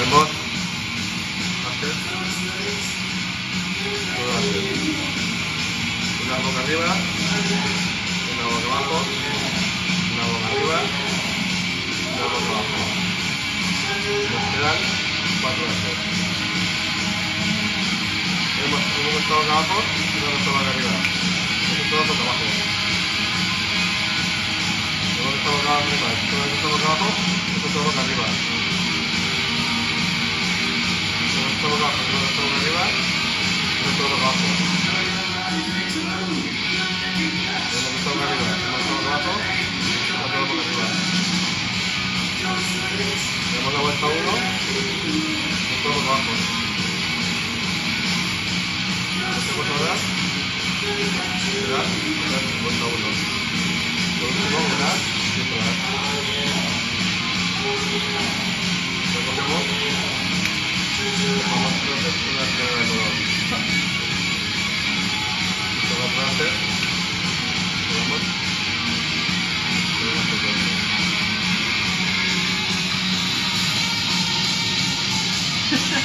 Vemos. Una boca arriba. Una boca abajo. Una boca arriba. Una boca abajo. Nos quedan cuatro hacer. Hemos una boca abajo y una boca arriba. Eso todo boca abajo. Luego está boca arriba, todo está boca abajo, eso todo boca arriba. Damos la vuelta 1 y todo abajo. Hacemos ahora. Este girar, vuelta 1. Por último, girar y Vamos a hacer una escena de color. Vamos a hacer. Ha ha ha!